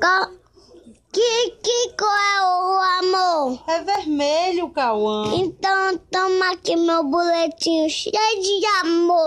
Qual... que, que cor é o amor? É vermelho, Cauã. Então toma aqui meu boletim cheio de amor.